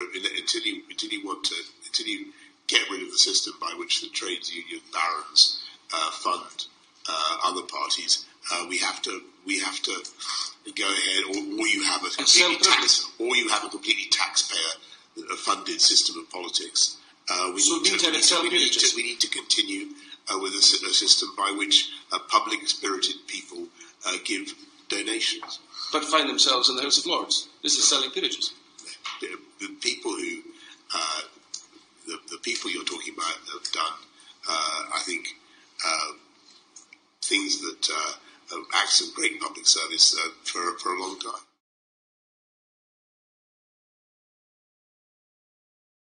until you until you want to until you get rid of the system by which the trades union barons uh, fund uh, other parties, uh, we have to we have to go ahead, or, or you have a completely tax, or you have a completely taxpayer funded system of politics. Uh, we, so need to, we, need to, we, need to, we need to continue uh, with a, a, system by which uh, public spirited people uh, give donations. But find themselves in the House of Lords. This is selling peerages. The, the people who, uh, the, the, people you're talking about have done, uh, I think, uh, things that uh, acts of great public service uh, for, for a long time.